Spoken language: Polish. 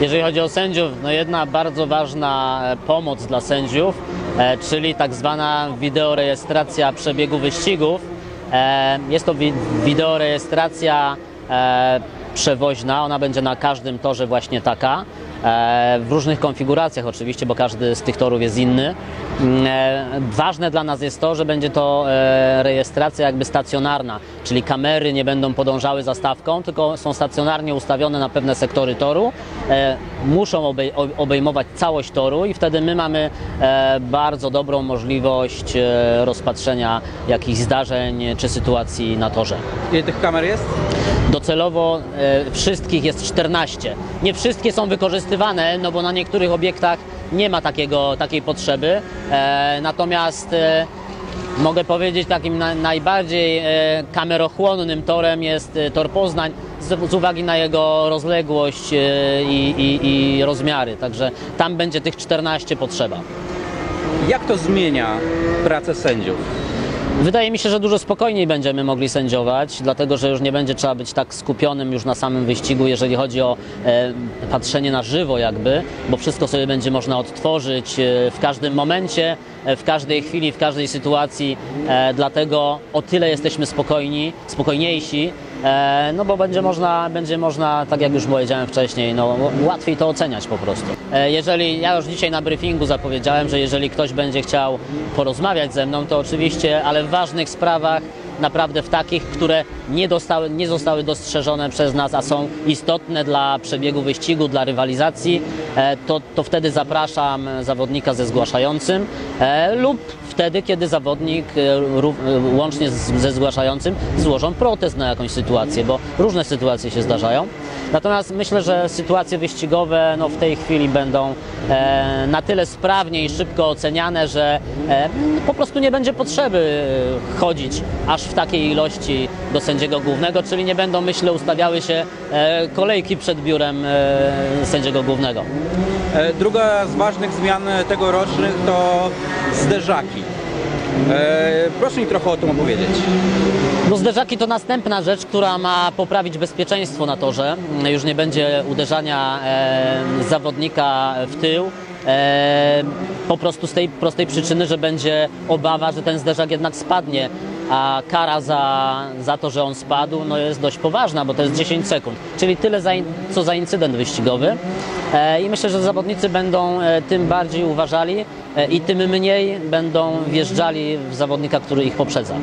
Jeżeli chodzi o sędziów, no jedna bardzo ważna e, pomoc dla sędziów, e, czyli tak zwana wideorejestracja przebiegu wyścigów. E, Jest to wi- wideorejestracja przewoźna, ona będzie na każdym torze właśnie taka. W różnych konfiguracjach oczywiście, bo każdy z tych torów jest inny. Mm, e, Ważne dla nas jest to, że będzie to e, rejestracja jakby stacjonarna, czyli kamery nie będą podążały za stawką, tylko są stacjonarnie ustawione na pewne sektory toru. E, Muszą obejmować całość toru i wtedy my mamy bardzo dobrą możliwość rozpatrzenia jakichś zdarzeń czy sytuacji na torze. Ile tych kamer jest? Docelowo wszystkich jest 14. Nie wszystkie są wykorzystywane, no bo na niektórych obiektach nie ma takiego, takiej potrzeby. E, natomiast e, mogę powiedzieć takim na, najbardziej e, kamerochłonnym torem jest e, tor Poznań z, z uwagi na jego rozległość e, i, i, i rozmiary. Także tam będzie tych 14 potrzeba. Jak to zmienia pracę sędziów? Wydaje mi się, że dużo spokojniej będziemy mogli sędziować, dlatego że już nie będzie trzeba być tak skupionym już na samym wyścigu, jeżeli chodzi o e, patrzenie na żywo jakby, bo wszystko sobie będzie można odtworzyć e, w każdym momencie, e, w każdej chwili, w każdej sytuacji, e, dlatego o tyle jesteśmy spokojni, spokojniejsi, no bo będzie można, będzie można, tak jak już powiedziałem wcześniej, no łatwiej to oceniać po prostu. E, jeżeli, ja już dzisiaj na briefingu zapowiedziałem, że jeżeli ktoś będzie chciał porozmawiać ze mną, to oczywiście, ale w ważnych sprawach, naprawdę w takich, które nie, dostały, nie zostały dostrzeżone przez nas, a są istotne dla przebiegu wyścigu, dla rywalizacji, e, to, to wtedy zapraszam zawodnika ze zgłaszającym e, lub wtedy, kiedy zawodnik e, łącznie ze zgłaszającym złożą protest na jakąś sytuację, bo różne sytuacje się zdarzają. Natomiast myślę, że sytuacje wyścigowe no, w tej chwili będą na tyle sprawnie i szybko oceniane, że po prostu nie będzie potrzeby chodzić aż w takiej ilości do sędziego głównego, czyli nie będą, myślę, ustawiały się e, kolejki przed biurem e, sędziego głównego. E, Druga z ważnych zmian tegorocznych to zderzaki. Proszę mi trochę o tym opowiedzieć. No zderzaki to następna rzecz, która ma poprawić bezpieczeństwo na torze. Już nie będzie uderzania zawodnika w tył. Po prostu z tej prostej przyczyny, że będzie obawa, że ten zderzak jednak spadnie, a kara za, za to, że on spadł, no jest dość poważna, bo to jest 10 sekund, czyli tyle za, in- co za incydent wyścigowy. E, I myślę, że zawodnicy będą e, tym bardziej uważali e, i tym mniej będą wjeżdżali w zawodnika, który ich poprzedza.